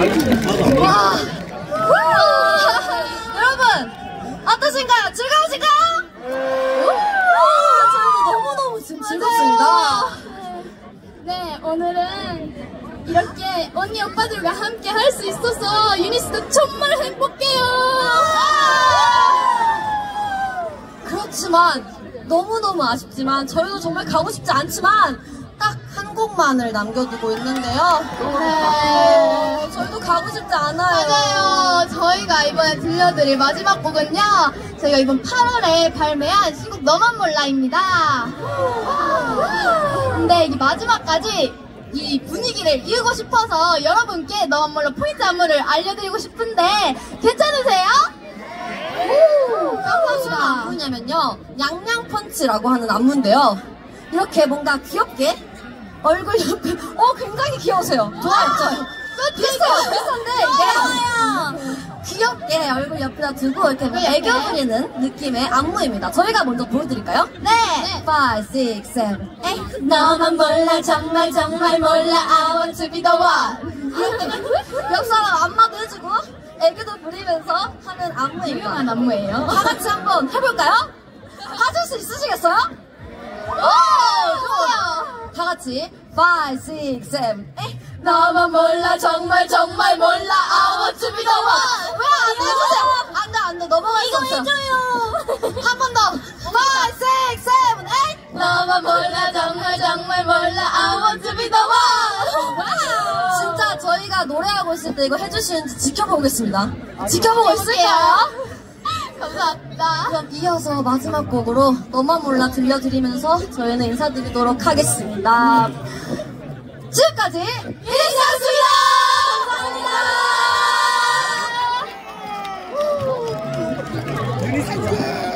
와. 여러분 어떠신가요? 즐거우신가요? 저희도 너무너무 지금 즐겁습니다. 네, 오늘은 이렇게 언니 오빠들과 함께 할 수 있어서 유니스도 정말 행복해요. 그렇지만 너무너무 아쉽지만 저희도 정말 가고 싶지 않지만 딱 한 곡만을 남겨두고 있는데요. 네. 어, 저희도 가고 싶지 않아요. 맞아요. 저희가 이번에 들려드릴 마지막 곡은요. 저희가 이번 8월에 발매한 신곡 너만 몰라입니다. 근데 이 마지막까지 이 분위기를 이루고 싶어서 여러분께 너만 몰라 포인트 안무를 알려드리고 싶은데 괜찮으세요? 깜짝이야. 안무냐면요. 양양펀치라고 하는 안무인데요. 이렇게 뭔가 귀엽게 얼굴 옆에 어 굉장히 귀여우세요. 좋아요, 좋아요. 비슷해요, 비슷한데 이게 귀엽게 얼굴 옆에다 두고 이렇게 애교 부리는 느낌의 안무입니다. 저희가 먼저 보여드릴까요? 네. 5, 6, 7, 8 너만 몰라 정말 정말 몰라 I want to be the one. 옆 사람 안마도 해주고 애교도 부리면서 하는 안무입니다. 유명한 안무예요. 다 같이 한번 해볼까요? 하실 수 있으시겠어요? 오, 같이 5, 6, 7, 8 너만 몰라 정말 정말 몰라 I want to be the one. 왜안 해주세요? 안돼 안돼 넘어갈 수 없어요. 해줘요. 한 번 더. 5, 6, 7, 8 너만 몰라 정말 정말 몰라 I want to be the one. 진짜 저희가 노래하고 있을 때 이거 해주시는지 지켜보겠습니다. 지켜보고 해볼게요. 있을까요? 감사합니다. 그럼 이어서 마지막 곡으로 너만 몰라 들려드리면서 저희는 인사드리도록 하겠습니다. 지금까지 인사였습니다. 감사합니다.